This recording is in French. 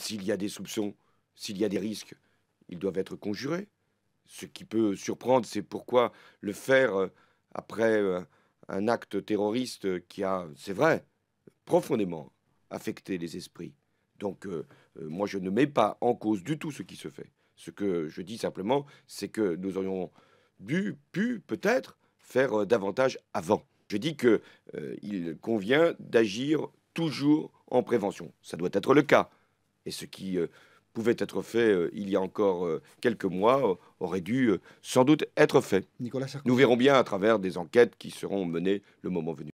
s'il y a des soupçons, s'il y a des risques, ils doivent être conjurés. Ce qui peut surprendre, c'est pourquoi le faire euh, après euh, un acte terroriste qui a, c'est vrai, profondément affecté les esprits. Donc, euh, moi, je ne mets pas en cause du tout ce qui se fait. Ce que je dis simplement, c'est que nous aurions dû, pu, peut-être, faire davantage avant. Je dis qu'il convient d'agir toujours en prévention. Ça doit être le cas. Et ce qui pouvait être fait euh, il y a encore euh, quelques mois euh, aurait dû sans doute être fait. Nous verrons bien à travers des enquêtes qui seront menées le moment venu.